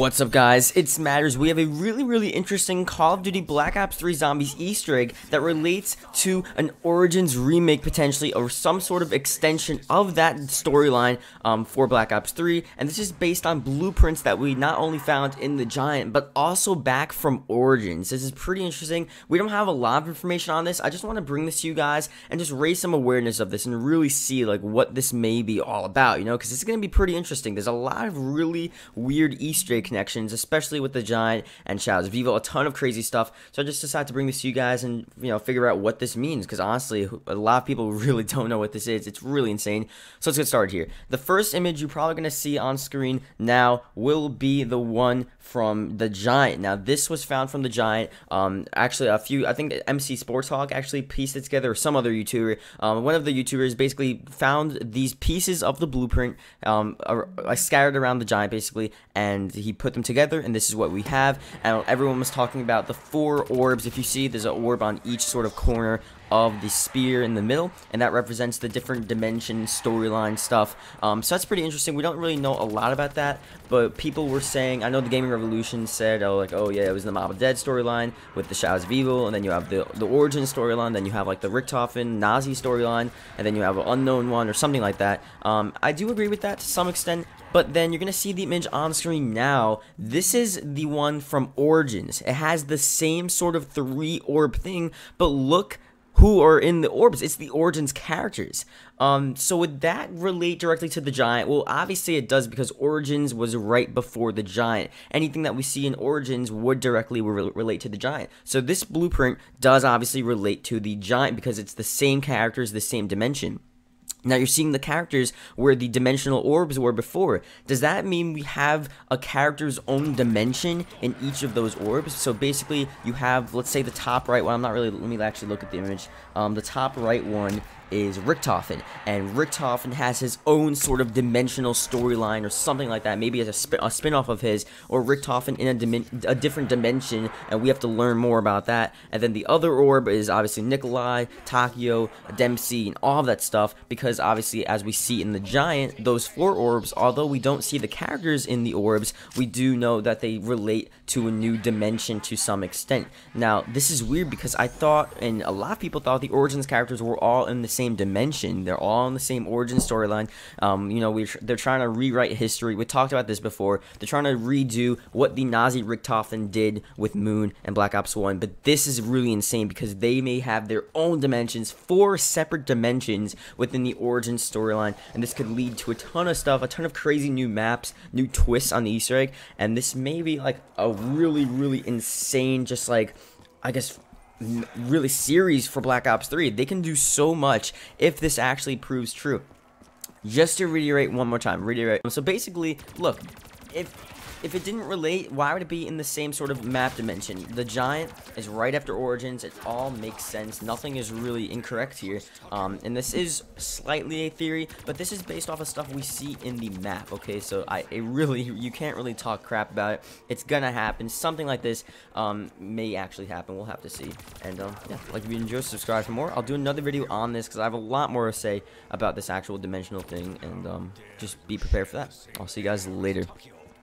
What's up guys, it's Matterz. We have a really really interesting Call of Duty Black Ops 3 Zombies easter egg that relates to an Origins remake potentially or some sort of extension of that storyline um, for Black Ops 3 and this is based on blueprints that we not only found in the Giant but also back from Origins. This is pretty interesting. We don't have a lot of information on this. I just want to bring this to you guys and just raise some awareness of this and really see like what this may be all about, you know, because it's going to be pretty interesting. There's a lot of really weird easter eggs connections, especially with the Giant and Shadows Evil. A ton of crazy stuff. So I just decided to bring this to you guys and you know figure out what this means because honestly, a lot of people really don't know what this is. It's really insane. So let's get started here. The first image you're probably gonna see on screen now will be the one from the Giant. Now this was found from the Giant. Um, actually, a few I think MC Sports Hawk actually pieced it together, or some other YouTuber. Um, one of the YouTubers basically found these pieces of the blueprint um, are scattered around the Giant basically, and he put them together, and this is what we have. And everyone was talking about the four orbs. If you see, there's an orb on each sort of corner of the spear in the middle, and that represents the different dimension storyline stuff. Um, so that's pretty interesting. We don't really know a lot about that, but people were saying, I know the Gaming Revolution said, oh, like, oh yeah, it was the Mob of Dead storyline with the Shadows of Evil, and then you have the the Origin storyline, then you have like the Richtofen Nazi storyline, and then you have an unknown one or something like that. Um, I do agree with that to some extent. But then you're going to see the image on screen now. This is the one from Origins. It has the same sort of three orb thing, but look who are in the orbs. It's the Origins characters. Um, so would that relate directly to the Giant? Well, obviously it does because Origins was right before the Giant. Anything that we see in Origins would directly re relate to the Giant. So this blueprint does obviously relate to the Giant because it's the same characters, the same dimension. Now you're seeing the characters where the dimensional orbs were before. Does that mean we have a character's own dimension in each of those orbs? So basically you have, let's say the top right one, I'm not really, let me actually look at the image. Um, the top right one is Richtofen, and Richtofen has his own sort of dimensional storyline or something like that. Maybe as a, spin a spin-off of his, or Richtofen in a, a different dimension, and we have to learn more about that. And then the other orb is obviously Nikolai, Takeo, Dempsey, and all of that stuff, because obviously, as we see in the Giant, those four orbs, although we don't see the characters in the orbs, we do know that they relate to a new dimension to some extent. Now, this is weird because I thought, and a lot of people thought the Origins characters were all in the same same dimension. They're all in the same origin storyline. Um, you know, we they're trying to rewrite history. We talked about this before. They're trying to redo what the Nazi Richtofen did with Moon and Black Ops 1. But this is really insane because they may have their own dimensions, four separate dimensions within the origin storyline. And this could lead to a ton of stuff, a ton of crazy new maps, new twists on the Easter egg. And this may be like a really, really insane, just like, I guess really series for Black Ops 3. They can do so much if this actually proves true. Just to reiterate one more time, reiterate. So basically, look, if if it didn't relate, why would it be in the same sort of map dimension? The Giant is right after Origins. It all makes sense. Nothing is really incorrect here. Um, and this is slightly a theory, but this is based off of stuff we see in the map, okay? So I really, you can't really talk crap about it. It's gonna happen. Something like this um, may actually happen. We'll have to see. And um, yeah, like if you enjoy, subscribe for more. I'll do another video on this because I have a lot more to say about this actual dimensional thing. And um, just be prepared for that. I'll see you guys later.